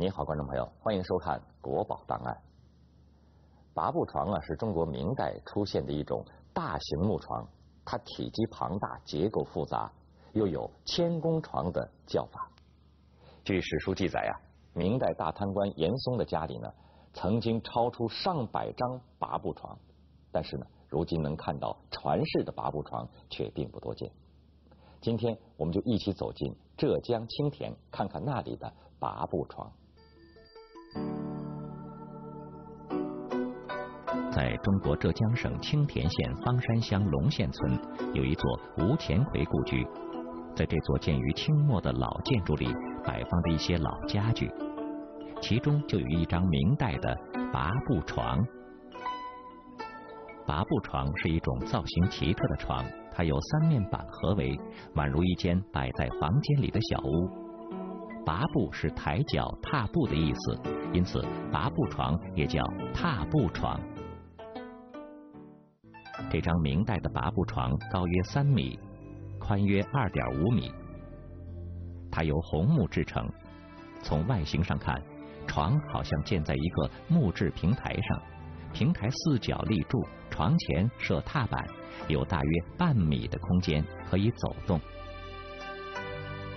你好，观众朋友，欢迎收看《国宝档案》。拔步床啊，是中国明代出现的一种大型木床，它体积庞大，结构复杂，又有“千工床”的叫法。据史书记载啊，明代大贪官严嵩的家里呢，曾经超出上百张拔步床，但是呢，如今能看到传世的拔步床却并不多见。今天我们就一起走进浙江青田，看看那里的拔步床。在中国浙江省青田县方山乡龙县村，有一座吴钱奎故居。在这座建于清末的老建筑里，摆放着一些老家具，其中就有一张明代的拔步床。拔步床是一种造型奇特的床，它由三面板合围，宛如一间摆在房间里的小屋。拔步是抬脚踏步的意思，因此拔步床也叫踏步床。这张明代的拔步床高约三米，宽约二点五米。它由红木制成，从外形上看，床好像建在一个木质平台上，平台四角立柱，床前设踏板，有大约半米的空间可以走动。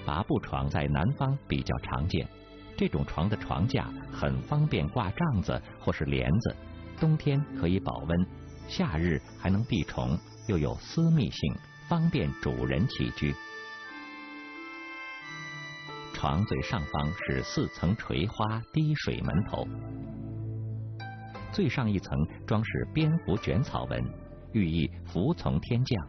拔步床在南方比较常见，这种床的床架很方便挂帐子或是帘子，冬天可以保温。夏日还能避虫，又有私密性，方便主人起居。床最上方是四层垂花滴水门头，最上一层装饰蝙蝠卷草纹，寓意服从天降。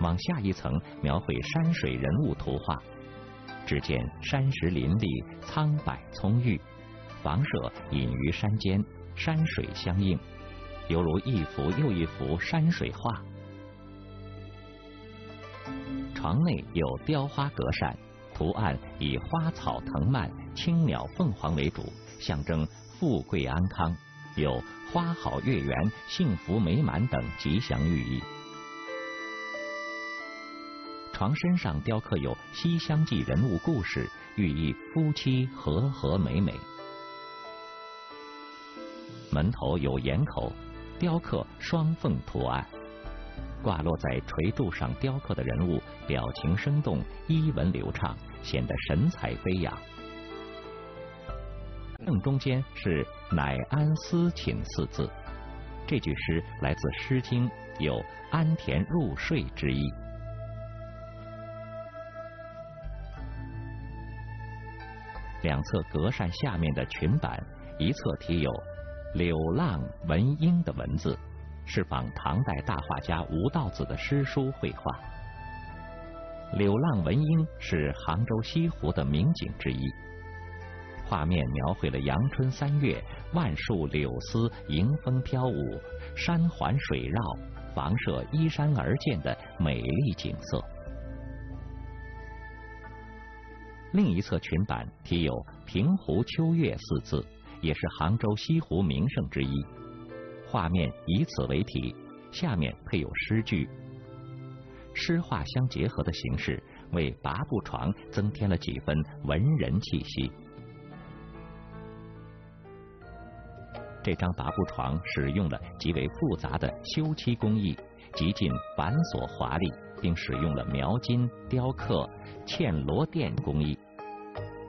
往下一层描绘山水人物图画，只见山石林立，苍柏葱郁，房舍隐于山间，山水相映。犹如一幅又一幅山水画。床内有雕花格扇，图案以花草藤蔓、青鸟凤凰为主，象征富贵安康，有花好月圆、幸福美满等吉祥寓意。床身上雕刻有《西厢记》人物故事，寓意夫妻和和美美。门头有檐口。雕刻双凤图案，挂落在垂柱上雕刻的人物表情生动，衣纹流畅，显得神采飞扬。正中间是“乃安思寝”四字，这句诗来自《诗经》，有安恬入睡之意。两侧隔扇下面的裙板，一侧题有。柳浪闻莺的文字是仿唐代大画家吴道子的诗书绘画。柳浪闻莺是杭州西湖的名景之一，画面描绘了阳春三月，万树柳丝迎风飘舞，山环水绕，房舍依山而建的美丽景色。另一侧裙板题有“平湖秋月”四字。也是杭州西湖名胜之一，画面以此为题，下面配有诗句，诗画相结合的形式，为拔步床增添了几分文人气息。这张拔步床使用了极为复杂的修漆工艺，极尽繁琐华丽，并使用了描金、雕刻、嵌螺钿工艺，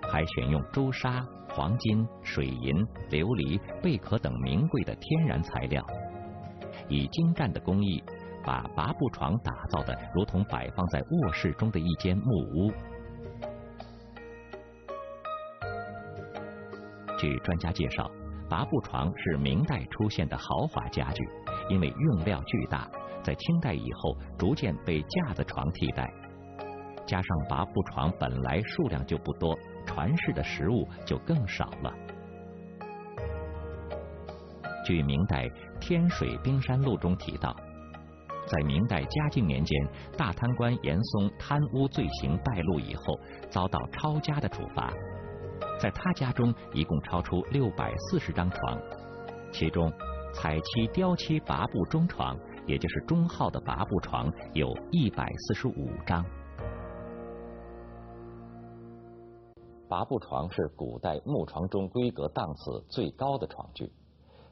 还选用朱砂。黄金、水银、琉璃、贝壳等名贵的天然材料，以精湛的工艺，把拔步床打造的如同摆放在卧室中的一间木屋。据专家介绍，拔步床是明代出现的豪华家具，因为用料巨大，在清代以后逐渐被架子床替代。加上拔步床本来数量就不多。传世的实物就更少了。据明代《天水冰山录》中提到，在明代嘉靖年间，大贪官严嵩贪污罪行败露以后，遭到抄家的处罚。在他家中，一共抄出六百四十张床，其中彩漆雕漆拔步中床，也就是中号的拔步床，有一百四十五张。拔步床是古代木床中规格档次最高的床具，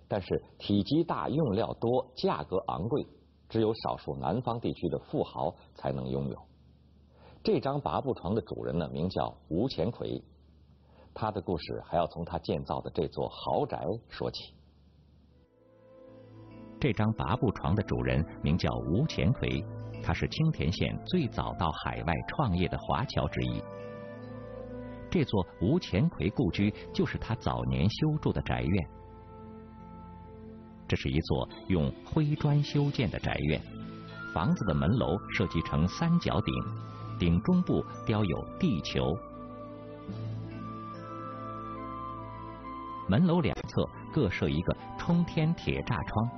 但是体积大、用料多、价格昂贵，只有少数南方地区的富豪才能拥有。这张拔步床的主人呢，名叫吴钱奎，他的故事还要从他建造的这座豪宅说起。这张拔步床的主人名叫吴钱奎，他是青田县最早到海外创业的华侨之一。这座吴钱奎故居就是他早年修筑的宅院。这是一座用灰砖修建的宅院，房子的门楼设计成三角顶，顶中部雕有地球。门楼两侧各设一个冲天铁栅窗。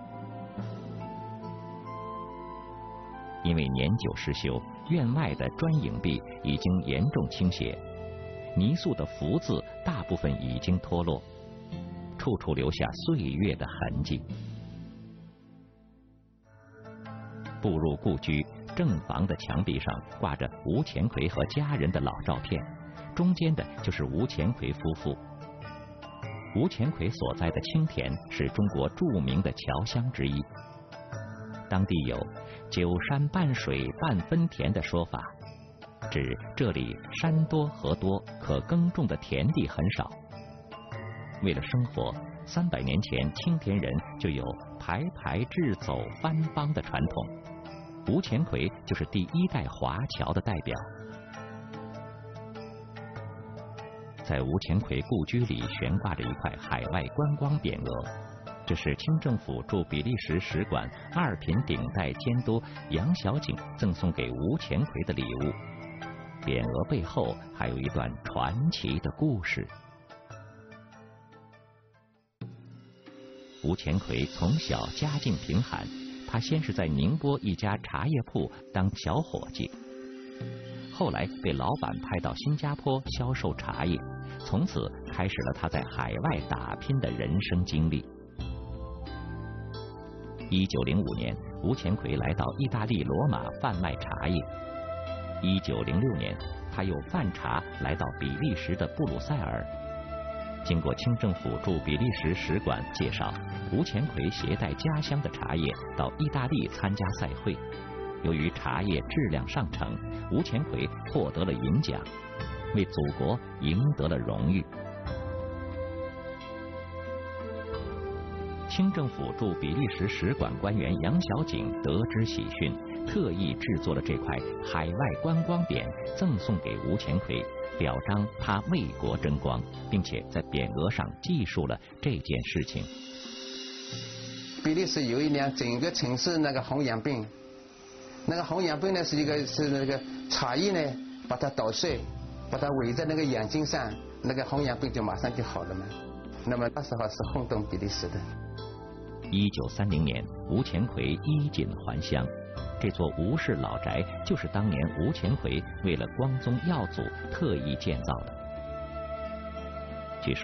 因为年久失修，院外的砖影壁已经严重倾斜，泥塑的福字大部分已经脱落，处处留下岁月的痕迹。步入故居正房的墙壁上挂着吴钱奎和家人的老照片，中间的就是吴钱奎夫妇。吴钱奎所在的青田是中国著名的侨乡之一，当地有。九山半水半分田的说法，指这里山多河多，可耕种的田地很少。为了生活，三百年前青田人就有排排置走番邦的传统。吴钱奎就是第一代华侨的代表。在吴钱奎故居里悬挂着一块海外观光匾额。这是清政府驻比利时使馆二品顶戴监督杨小景赠送给吴钱奎的礼物。匾额背后还有一段传奇的故事。吴钱奎从小家境贫寒，他先是在宁波一家茶叶铺当小伙计，后来被老板派到新加坡销售茶叶，从此开始了他在海外打拼的人生经历。一九零五年，吴钱奎来到意大利罗马贩卖茶叶。一九零六年，他又贩茶来到比利时的布鲁塞尔。经过清政府驻比利时使馆介绍，吴钱奎携带家乡的茶叶到意大利参加赛会。由于茶叶质量上乘，吴钱奎获得了银奖，为祖国赢得了荣誉。清政府驻比利时使馆官员杨小景得知喜讯，特意制作了这块海外观光匾，赠送给吴乾奎，表彰他为国争光，并且在匾额上记述了这件事情。比利时有一年整个城市那个红眼病，那个红眼病呢是一个是那个茶叶呢把它捣碎，把它围在那个眼睛上，那个红眼病就马上就好了嘛。那么那时候是轰动比利时的。一九三零年，吴乾奎衣锦还乡。这座吴氏老宅就是当年吴钱奎为了光宗耀祖特意建造的。据说，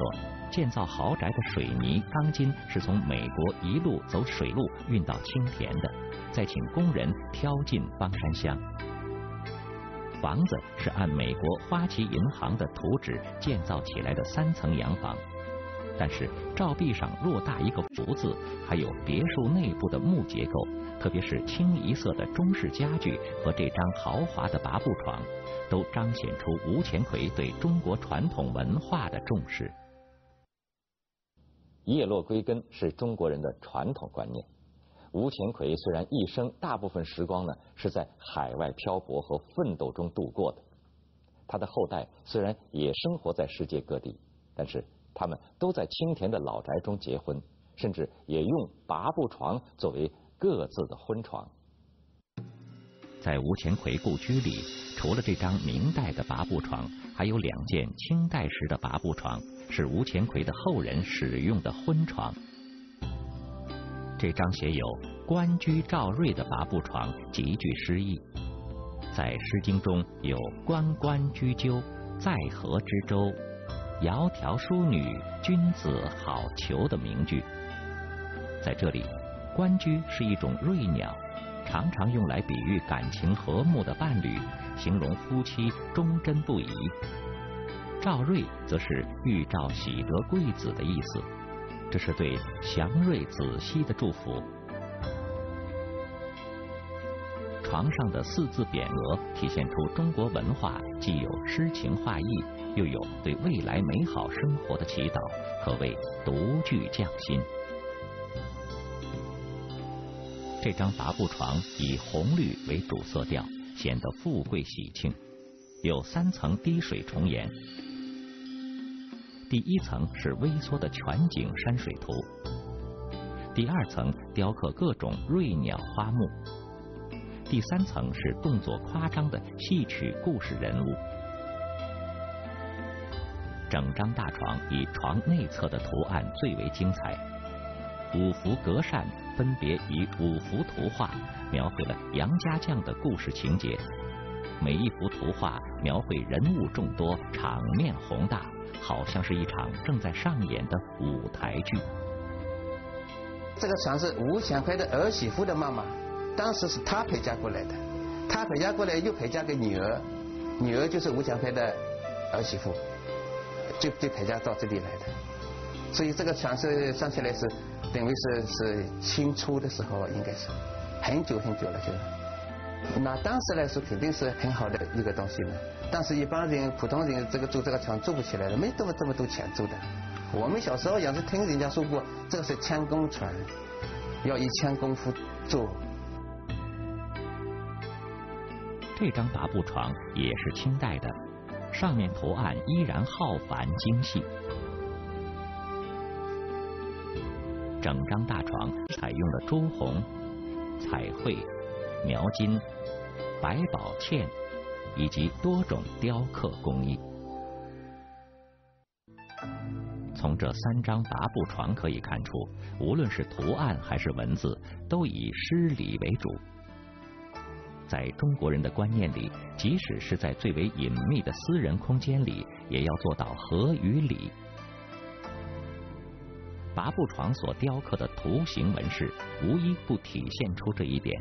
建造豪宅的水泥、钢筋是从美国一路走水路运到青田的，再请工人挑进方山乡。房子是按美国花旗银行的图纸建造起来的三层洋房。但是照壁上偌大一个“福”字，还有别墅内部的木结构，特别是清一色的中式家具和这张豪华的拔步床，都彰显出吴钱奎对中国传统文化的重视。叶落归根是中国人的传统观念。吴钱奎虽然一生大部分时光呢是在海外漂泊和奋斗中度过的，他的后代虽然也生活在世界各地，但是。他们都在青田的老宅中结婚，甚至也用拔步床作为各自的婚床。在吴钱奎故居里，除了这张明代的拔步床，还有两件清代时的拔步床，是吴钱奎的后人使用的婚床。这张写有“官居赵瑞”的拔步床极具诗意，在《诗经》中有“关关雎鸠，在河之洲”。窈窕淑女，君子好逑的名句，在这里，关雎是一种瑞鸟，常常用来比喻感情和睦的伴侣，形容夫妻忠贞不移。赵瑞则是预兆喜得贵子的意思，这是对祥瑞子熙的祝福。床上的四字匾额体现出中国文化既有诗情画意，又有对未来美好生活的祈祷，可谓独具匠心。这张达布床以红绿为主色调，显得富贵喜庆，有三层滴水重檐。第一层是微缩的全景山水图，第二层雕刻各种瑞鸟花木。第三层是动作夸张的戏曲故事人物。整张大床以床内侧的图案最为精彩，五幅格扇分别以五幅图画描绘了杨家将的故事情节，每一幅图画描绘人物众多，场面宏大，好像是一场正在上演的舞台剧。这个床是吴显辉的儿媳妇的妈妈。当时是他陪嫁过来的，他陪嫁过来又陪嫁给女儿，女儿就是吴显辉的儿媳妇，就就陪嫁到这里来的。所以这个船是算起来是等于是是清初的时候，应该是很久很久了，就。那当时来说肯定是很好的一个东西嘛。但是一般人普通人这个做这个床做不起来的，没这么这么多钱做的。我们小时候也是听人家说过，这是千工床，要一千功夫做。这张八步床也是清代的，上面图案依然浩繁精细。整张大床采用了朱红、彩绘、描金、百宝嵌以及多种雕刻工艺。从这三张达布床可以看出，无论是图案还是文字，都以诗礼为主。在中国人的观念里，即使是在最为隐秘的私人空间里，也要做到和与礼。八步床所雕刻的图形纹饰，无一不体现出这一点。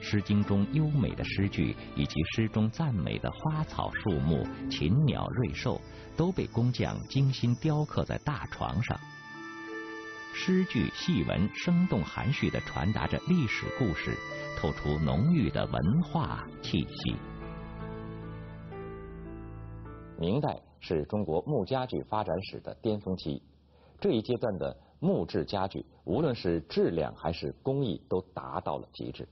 《诗经》中优美的诗句，以及诗中赞美的花草树木、禽鸟瑞兽，都被工匠精心雕刻在大床上。诗句细文生动含蓄地传达着历史故事。透出浓郁的文化气息。明代是中国木家具发展史的巅峰期，这一阶段的木质家具，无论是质量还是工艺，都达到了极致。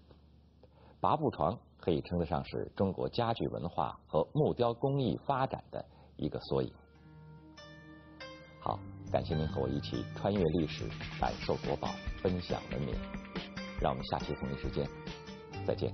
拔步床可以称得上是中国家具文化和木雕工艺发展的一个缩影。好，感谢您和我一起穿越历史，感受国宝，分享文明。让我们下期同一时间。再见。